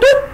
tutut